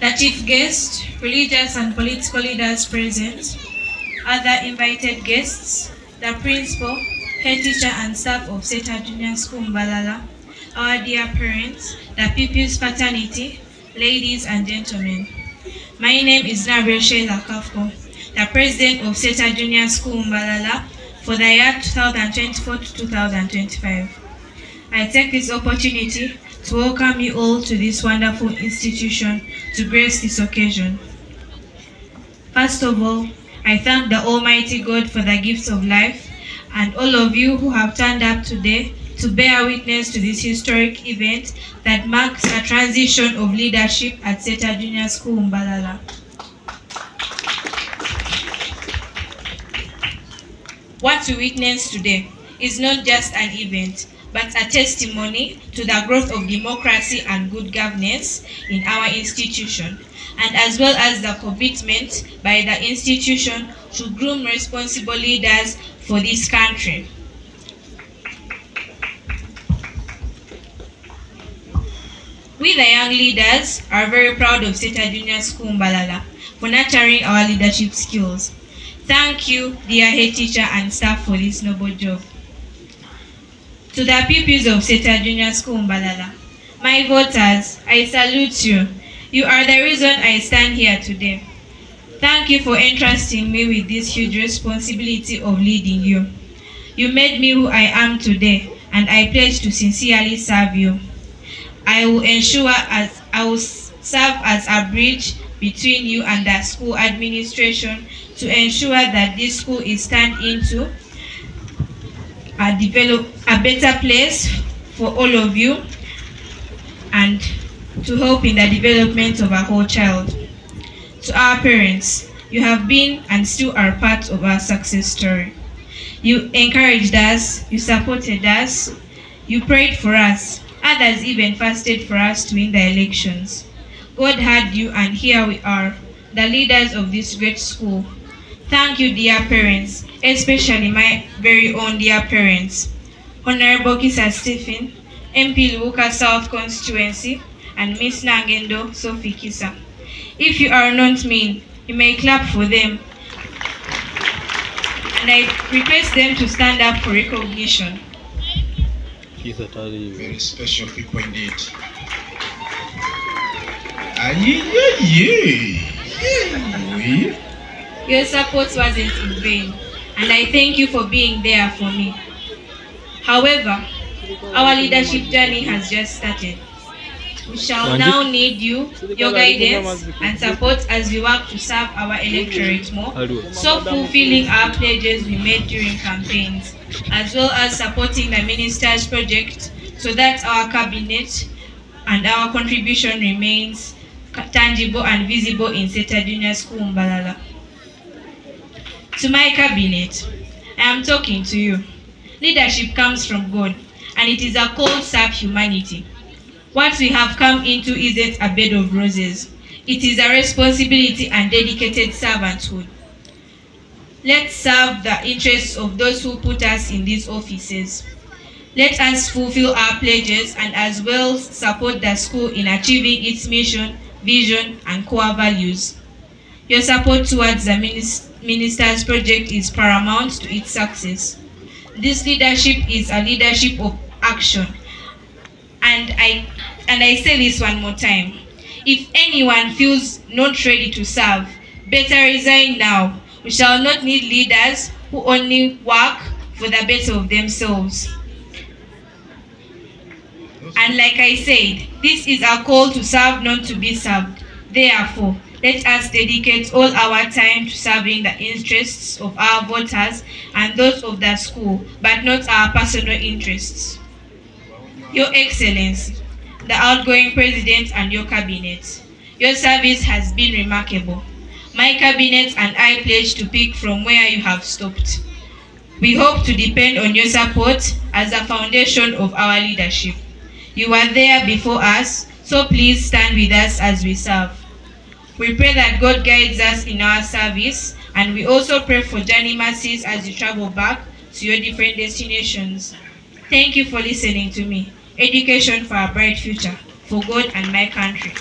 the chief guest, religious and political leaders present, other invited guests, the principal, head teacher and staff of Seeta Junior School Mbalala, our dear parents, the pupils fraternity, ladies and gentlemen. My name is Nabirye Sheila Kafko, the president of Seeta Junior School Mbalala for the year 2024 to 2025. I take this opportunity to welcome you all to this wonderful institution to grace this occasion. First of all, I thank the Almighty God for the gifts of life and all of you who have turned up today to bear witness to this historic event that marks a transition of leadership at Seeta Junior School Mbalala. What we witness today is not just an event, but a testimony to the growth of democracy and good governance in our institution, and as well as the commitment by the institution to groom responsible leaders for this country. We, the young leaders, are very proud of Seeta Junior School Mbalala for nurturing our leadership skills. Thank you, dear head teacher and staff for this noble job. To the pupils of Seeta Junior School Mbalala, my voters, I salute you. You are the reason I stand here today. Thank you for entrusting me with this huge responsibility of leading you. You made me who I am today, and I pledge to sincerely serve you. I will ensure as I will serve as a bridge between you and the school administration to ensure that this school is turned into a develop a better place for all of you and to help in the development of a whole child. To our parents, you have been and still are part of our success story. You encouraged us, you supported us, you prayed for us, others even fasted for us to win the elections. God had you and here we are, the leaders of this great school. Thank you, dear parents, especially my very own dear parents. Honorable Kisa Stephen, MP Luuka South Constituency, and Miss Nangendo Sophie Kisa. If you are not mean, you may clap for them. And I request them to stand up for recognition. Very special people indeed. Aye, yeah, Your support wasn't in vain, and I thank you for being there for me. However, our leadership journey has just started. We shall now need you, your guidance and support as we work to serve our electorate more, so fulfilling our pledges we made during campaigns, as well as supporting the minister's project so that our cabinet and our contribution remains tangible and visible in Seeta Junior School Mbalala. To my cabinet, I am talking to you. Leadership comes from God, and it is a call to serve humanity. What we have come into isn't a bed of roses. It is a responsibility and dedicated servanthood. Let's serve the interests of those who put us in these offices. Let us fulfill our pledges and as well support the school in achieving its mission, vision, and core values. Your support towards the Minister's project is paramount to its success. This leadership is a leadership of action. And I, and I say this one more time. If anyone feels not ready to serve, better resign now. We shall not need leaders who only work for the better of themselves. And like I said, this is a call to serve, not to be served. Therefore, let us dedicate all our time to serving the interests of our voters and those of the school, but not our personal interests. Your Excellency, the outgoing President and your Cabinet, your service has been remarkable. My Cabinet and I pledge to pick from where you have stopped. We hope to depend on your support as a foundation of our leadership. You are there before us, so please stand with us as we serve. We pray that God guides us in our service, and we also pray for journey mercies as you travel back to your different destinations. Thank you for listening to me. Education for a bright future, for God and my country.